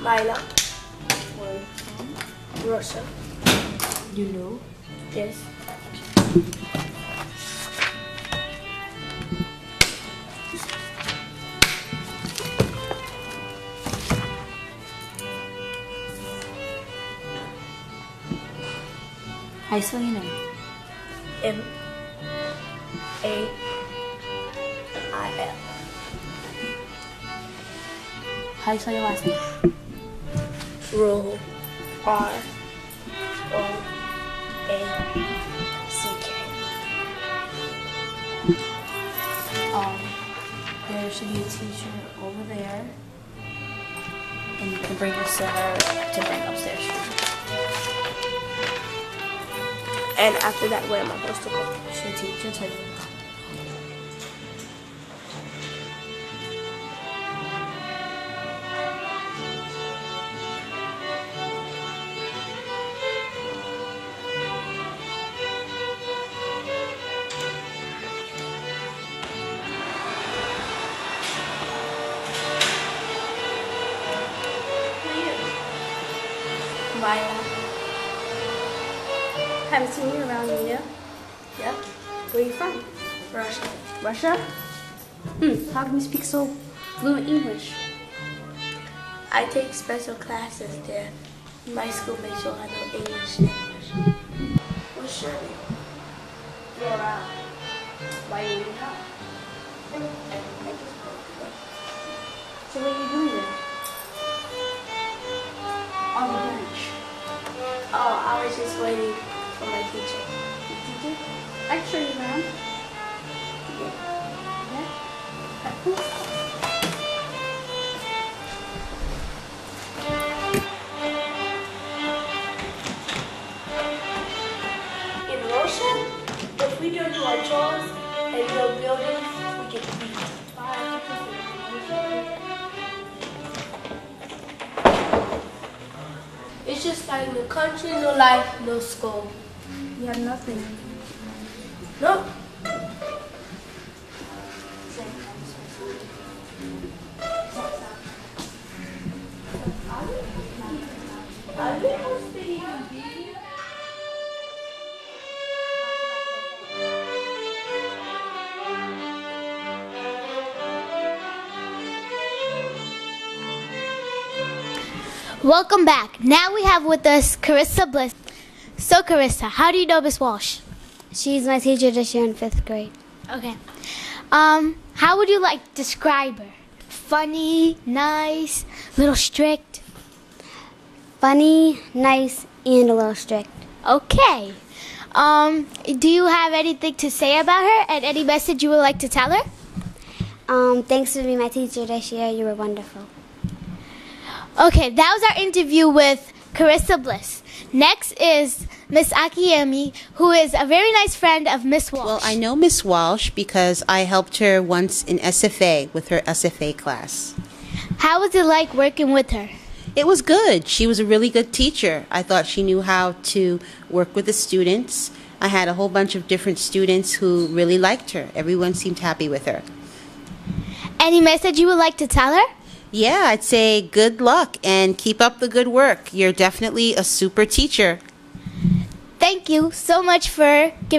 Myla. Russia. You know? Yes. How you spell your name? M A I L. How you spell your last name? Rule R O A C K. Um, there should be a teacher over there. And you can bring your silver to bring upstairs. And after that, where am I supposed to go? Should teacher tell you. Myla. Haven't seen you around here. Yeah. Where are you from? Russia. Russia? Hmm, how can you speak so fluent English? I take special classes there. My school makes sure I know English and Russian. What's your name? Flora. Why you need help? So what are you doing was just waiting for my teacher. Teacher? I can show you around. In Russia, if we don't do our chores and build buildings, we get beat. It's just like no country, no life, no school. You have nothing. No. Are we supposed to Welcome back. Now we have with us Carissa Bliss. So, Carissa, how do you know Miss Walsh? She's my teacher this year in fifth grade. Okay. Um, how would you like describe her? Funny, nice, little strict. Funny, nice, and a little strict. Okay. Um, do you have anything to say about her and any message you would like to tell her? Um, thanks for being my teacher this year. You were wonderful. Okay, that was our interview with Carissa Bliss. Next is Miss Akiyemi, who is a very nice friend of Miss Walsh. Well, I know Miss Walsh because I helped her once in SFA with her SFA class. How was it like working with her? It was good. She was a really good teacher. I thought she knew how to work with the students. I had a whole bunch of different students who really liked her. Everyone seemed happy with her. Any message you would like to tell her? Yeah, I'd say good luck and keep up the good work. You're definitely a super teacher. Thank you so much for giving